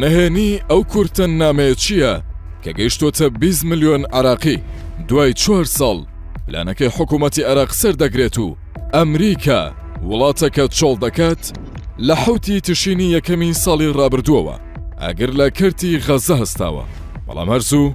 نهێنی ئەو کورتە نامەیە چییە کە گەیشتۆتە 20 ملیۆن عراقی دوای چوار ساڵ پلانەکەی حکوومەتی عراق سەردەگرێت و ئەمریکا وڵاتەکە چۆڵ دەکات لە حوتی تشینی یەکەمی ساڵی ڕابردووەوە ئاگر لە کەرتی غەزە هەستاوە بەڵام هەرزوو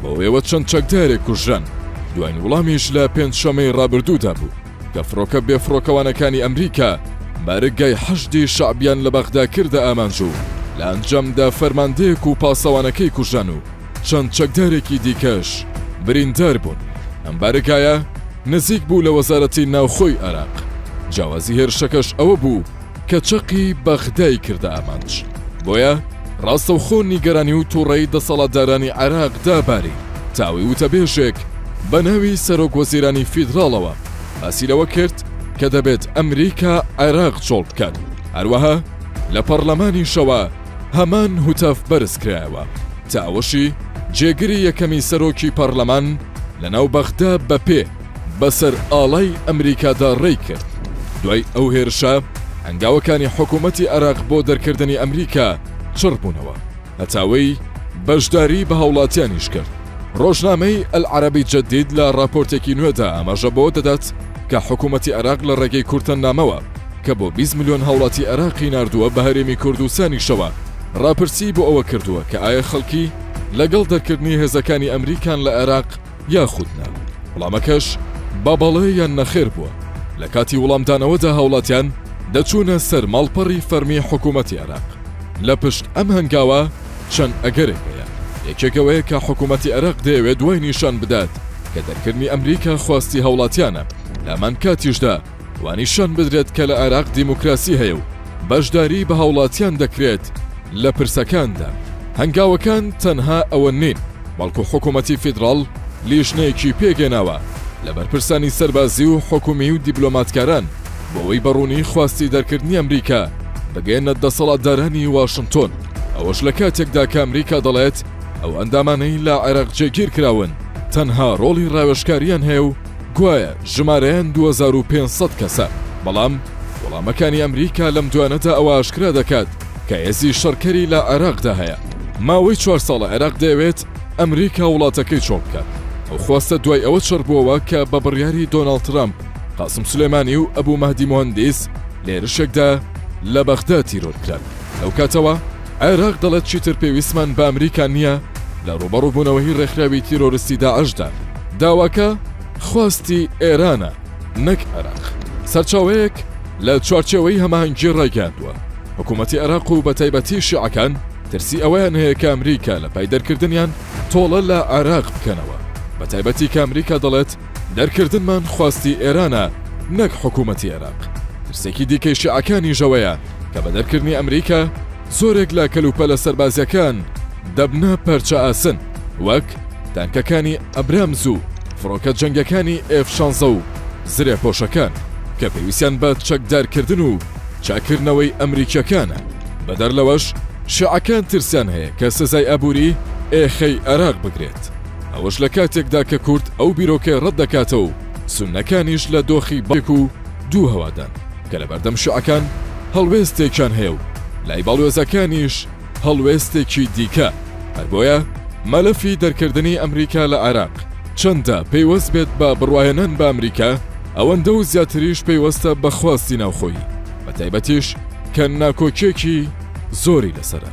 بەو هێوە چەند چەکدارێک کوژران. دوایین وڵامیش لە پێنج شەمەی ڕابردوودا بوو کە فڕۆکە بێ فڕۆکەوانەکانی ئەمریکا بارەگای حەشدی شەعبیان لە بەغدا کردە ئامانج و لە ئەنجامدا فەرماندەیەک و پاسەوانەکەی کوژران و چەند چەکدارێکی دیکەش بریندار بوون. ئەم بارەگایە نزیک بوو لە وەزارەتی ناوخۆی عێراق. جیاوازی هێرشەکەش ئەوە بوو، کە چەقی بەغدای کردە ئامانج. بۆیە ڕاستەوخۆ نیگەرانی و توڕەی دەسەڵاتدارانی عێراق داباری، تاوەی وتەبێژێک بە ناوی سەرۆک وەزیرانی فیدراڵەوە باسی لەوە کرد کە دەبێت ئەمریکا عێراق چۆڵ بکات، هەروەها لە پەڕلەمانیشەوە هەمان هتاف بەرز کرایەوە، تا ئەوەشی جێگری یەکەمی سەرۆکی پەڕلەمان لەناو بەغدا بە پێ. بەسەر ئاڵای ئەمریکادا ڕێی کرد. دوای ئەو هێرشە، هەنگاوەکانی حکوومەتی عێراق بۆ دەرکردنی ئەمریکا چڕ بوونەوە، هەتاوەی بەشداریی بە هاوڵاتیانیش کرد. ڕۆژنامەی ئەلعەرەبی جەدید لە ڕاپۆرتێکی نوێدا ئاماژە بەوە دەدات کە حکوومەتی عێراق لە ڕێگەی کورتەنامەوە کە بۆ بیست ملیۆن هاوڵاتی عێراقی ناردووە بە هەرێمی کوردستانیشەوە ڕاپرسیی بۆ ئەوە کردووە کە ئایا خەڵکی لەگەڵ دەرکردنی هێزەکانی ئەمریکان لە عێراق یاخود نا؟ وڵامەکەش با بەڵێ یان نەخێر بووە. لە کاتی وڵامدانەوەدا هاوڵاتیان دەچوونە سەر ماڵپەڕی فەرمی حکوومەتی عێراق. لە پشت ئەم هەنگاوە چەند ئەگەرێک هەیە. یەکێک ئەوەیە کە حکوومەتی عێراق دەیەوێت وای نیشان بدات کە دەرکردنی ئەمریکا خواستی هاوڵاتیانە لە هەمان کاتیشدا، وا نیشان بدرێت کە لە عێراق دیموکراسی هەیە و بەشداریی بە هاوڵاتیان دەکرێت لە پرسەکاندا. هەنگاوەکان تەنها ئەوە نین، بەڵکو حکوومەتی فیدراڵ لیژنەیەکی پێکهێناوە لە بەرپرسانی سەربازی و حکومی و دیبلۆماتکاران بۆوەی بە ڕوونی خواستی دەرکردنی ئەمریکا بگەیەننە دەسەڵاتدارانی واشنتۆن. ئەوەش لە کاتێکدا کە ئەمریکا دەڵێت ئەو ئەندامانەی لە عێراق جێگیر کراون تەنها ڕۆڵی ڕاوێژکارییان هەیە و گوایە ژمارەیان دوو هەزار و پێنج سەد کەسە، بەڵام وەڵامەکانی ئەمریکا لەم دوانەدا ئەوە ئاشکرا دەکات کە هێزی شەڕکەری لە عێراقدا هەیە. ماوەی چوار ساڵە عێراق دەیەوێت ئەمریکا وڵاتەکەی چۆڵ بکات، ئەو خواستە دوای ئەوە چڕ بووەوە کە بە بڕیاری دۆناڵد ترەمپ، قاسم سولێمانی و ئەبو مەهدی موهەندیس لە هێرشێکدا لە بەغدا تیرۆر کران. لەو کاتەوە، عێراق دەڵێت چیتر پێویستمان بە ئەمریکا نییە لە ڕووبەڕووبوونەوەی ڕێکخراوی تیرۆرستی داعشدا. داواکە خواستی ئێرانە نەک عێراق. سەرچاوەیەک لە چوارچێوەی هەماهەنگی ڕایگەیاندووە، حکوومەتی عێراق و بەتایبەتی شیعەکان ترسی ئەوەیان هەیە کە ئەمریکا لە پای دەرکردنیان تۆڵە لە عێراق بکەنەوە، بەتایبەتی کە ئەمریکا دەڵێت دەرکردنمان خواستی ئێرانە نەک حکوومەتی عێراق. ترسێکی دیکەی شیعەکانیش ئەوەیە، کە بە دەرکردنی ئەمریکا زۆرێک لە کەلوپەلە سەربازیەکان دەبنە پەرچە ئاسن وەک تانکەکانی ئەبرامز و فڕۆکە جەنگەکانی ئێف شانزە و زرێ پۆشەکان کە پێویستیان بە چەکدارکردن و چاکردنەوەی ئەمریکیەکانە بەدەر لەوەش شعەکان ترسیان هەیە کە سزای ئابووری ئێخەی عێراق بگرێت ئەوەش لە کاتێکدا کە کورد ئەو بیرۆکەی ڕەت دەکاتەوە و سنەکانیش لە دۆخی بەێک و دوو هەوادان کە لەبەردەم شیعەکان هەڵوێستێکیان هەیە و لای باڵیۆزەکانیش هەڵوێستێکی دیکە، هەر بۆیە مەلەفی دەرکردنی ئەمریکا لە عێراق چەندە پەیوەست بێت بە بڕواهێنان بە ئەمریکا، ئەوەندە و زیاتریش پەیوەستە بە خواستی ناوخۆیی، بە تایبەتیش کە ناکۆکییەکی زۆری لەسەرە.